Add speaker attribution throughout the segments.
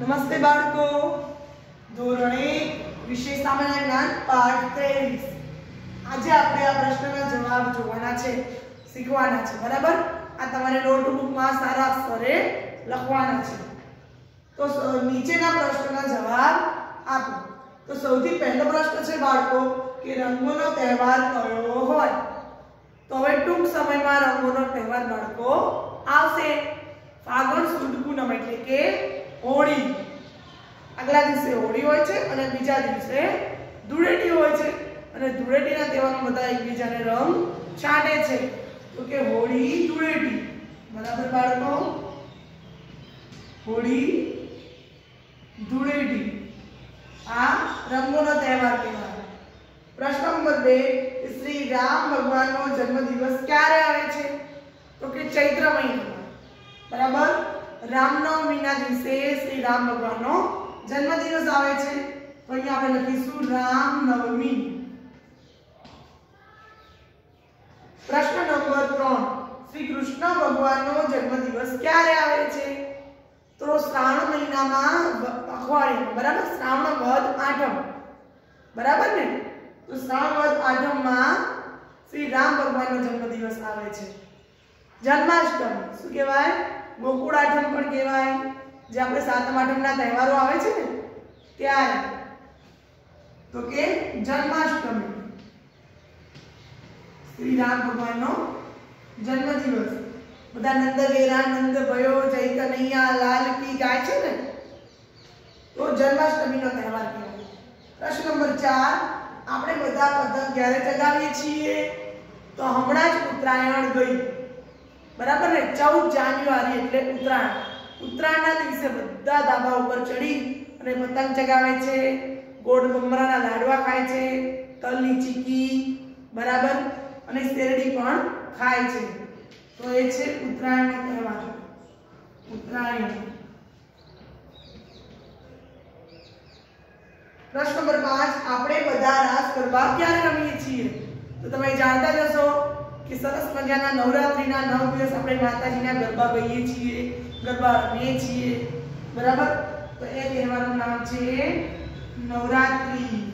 Speaker 1: નમસ્તે બાળકો. ધોરણ 1 વિષય સામાન્ય જ્ઞાન પાઠ 23 આજે આપણે આ પ્રશ્નના જવાબ જોવાના છે, શીખવાના છે, બરાબર? આ તમારે નોટબુકમાં સારા અક્ષરે લખવાના છે. તો નીચેના પ્રશ્નના જવાબ આપો. તો સૌથી પહેલો પ્રશ્ન છે બાળકો, કે રંગોનો તહેવાર કયો હોય? તો હવે ટૂંક સમયમાં રંગોનો તહેવાર બાળકો આવશે. ફાગણ સુદ પૂનમ એટલે કે હોળી. આગલા દિવસે હોળી હોય છે અને બીજા દિવસે ધૂળેટી હોય છે. અને ધૂળેટીના તહેવારમાં બધા એકબીજાને રંગ છાંટે છે. તો કે હોળી ધૂળેટી. બરાબર બાળકો? હોળી ધૂળેટી. આ રંગોનો તહેવાર કહેવાય. પ્રશ્ન નંબર બે, શ્રી રામ ભગવાનનો જન્મદિવસ ક્યારે આવે છે? તો કે ચૈત્ર મહિનામાં. બરાબર? રામનવમીના દિવસે શ્રી રામ ભગવાનનો જન્મદિવસ આવે છે. તો અહીંયા આપણે લખીશું રામનવમી. પ્રશ્ન નંબર ત્રણ. શ્રી કૃષ્ણ ભગવાનનો જન્મદિવસ ક્યારે આવે છે? તો શ્રાવણ મહિનામાં અખવાડિયામાં બરાબર? શ્રાવણ વદ આઠમ. બરાબર ને? તો શ્રાવણ વદ આઠમમાં શ્રી રામ ભગવાનનો જન્મદિવસ આવે છે. જન્માષ્ટમી, શું કહેવાય? ગોકુળ આઠમ પણ કહેવાય, જે આપણે સાતમ આઠમના તહેવારો આવે છે ને, ત્યારે. તો કે જન્માષ્ટમી. શ્રી રામ ભગવાનનો જન્મદિવસ. બધા નંદ ઘેરા નંદ ભયો જય કનૈયા લાલ કી ગાય છે ને, તો જન્માષ્ટમીનો તહેવાર કહેવાય. પ્રશ્ન નંબર ચાર, આપણે બધા પતંગ ક્યારે ચગાવીએ છીએ? તો હમણાં જ ઉત્તરાયણ ગઈ. બરાબર ને? ચૌદ જાન્યુઆરી એટલે ઉત્તરાયણ. ઉત્તરાયણના દિવસે બધા ધાબા ઉપર ચડી અને પતંગ ચગાવે છે, ગોળ મમરાના લાડવા ખાય છે, તલની ચીકી, બરાબર? અને શેરડી પણ ખાય છે. તો એ છે ઉત્તરાયણનો તહેવાર. ઉત્તરાયણ. પ્રશ્ન નંબર પાંચ, આપણે બધા રાસ ગરબા ક્યારે રમીએ છીએ? તો તમે જાણતા જ હશો કે સરસ મજાના નવરાત્રીના નવ દિવસ આપણે માતાજીના ગરબા ગઈએ છીએ, ગરબા રમીએ છીએ. બરાબર? તો એ તહેવારનું નામ છે નવરાત્રી.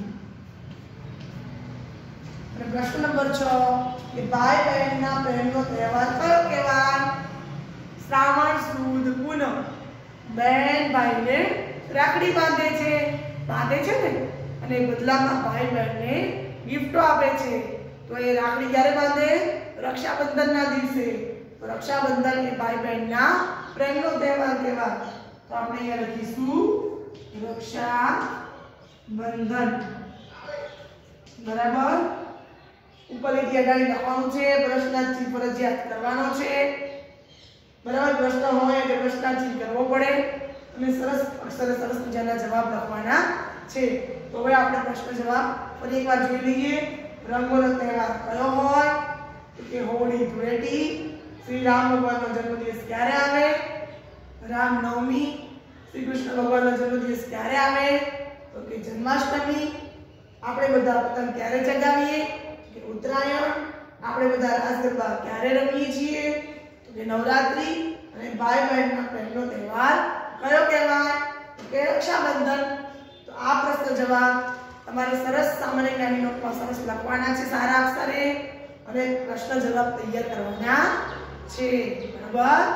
Speaker 1: અને પ્રશ્ન નંબર 6 કે ભાઈ બહેનના પ્રેમનો તહેવાર કયો કહેવાય? શ્રાવણ, સુદ, પૂનમ. બહેન ભાઈને રાખડી બાંધે છે. બાંધે છે ને? અને બદલામાં ભાઈ બહેનને ગિફ્ટો આપે છે. તો એ રાખડી ક્યારે બાંધે? રક્ષાબંધનના દિવસે તો રક્ષાબંધન એ ભાઈ બહેનના પ્રેમનો તહેવાર કહેવાય. તો આપણે અહીંયા લખીશું રક્ષા બંધન બરાબર? ઉપર લીટી અડાડી છે, પ્રશ્નાર્થ ફરજિયાત કરવાનો છે. બરાબર? પ્રશ્ન હોય એટલે પ્રશ્નાર્થ કરવો પડે. અને સરસ સરસ મજાના જવાબ લખવાના છે. તો હવે આપણે પ્રશ્ન જવાબ ફરી એકવાર જોઈ લઈએ. રંગોનો તહેવાર કયો હોય? કે હોળી ધૂળેટી, શ્રી રામ ભગવાનનો જન્મદિવસ ક્યારે આવે? રામ નવમી, શ્રી કૃષ્ણ ભગવાનનો જન્મદિવસ ક્યારે આવે? તો કે જન્માષ્ટમી. આપણે બધા પતંગ ક્યારે ચગાવીએ? કે ઉત્તરાયણ. આપણે બધા રાસ ગરબા ક્યારે રમીએ છીએ? તો કે નવરાત્રી. અને ભાઈ બહેનના પહેલો તહેવાર કયો કહેવાય? કે રક્ષાબંધન. તો આ પ્રશ્ન જવાબ તમારે સરસ સામાન્ય જ્ઞાનની નોટમાં સરસ લખવાના છે સારા અક્ષરે. અને પ્રશ્ન જવાબ તૈયાર કરવાના છે. બરાબર?